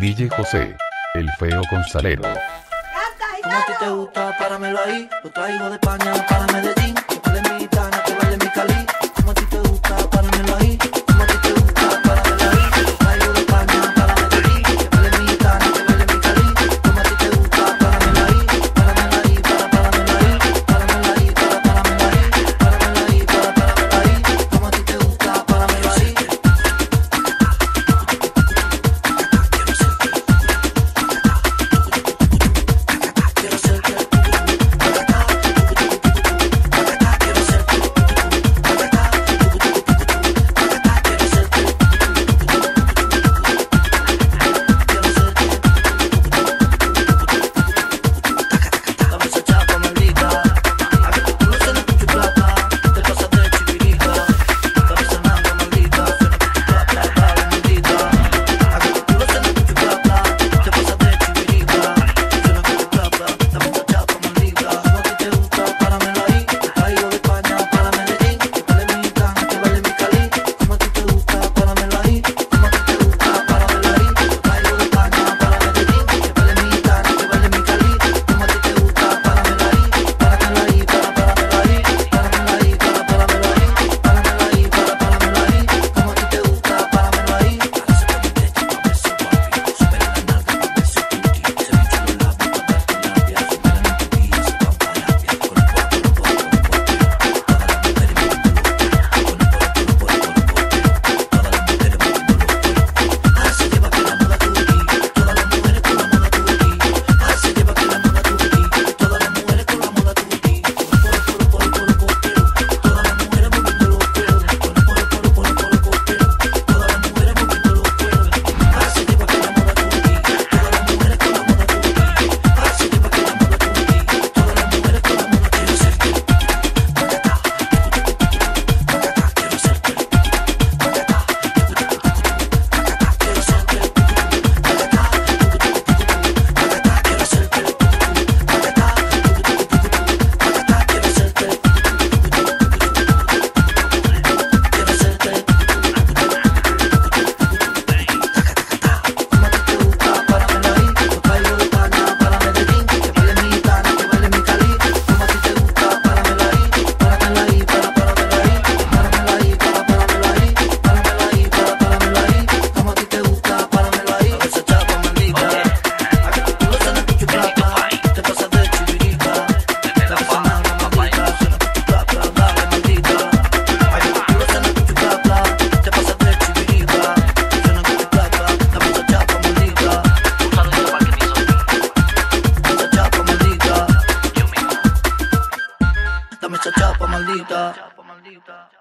DJ José, el feo constalero. ¿Cómo te gusta? Páramelo ahí. Lo traigo de España para Medellín. Con que 없다.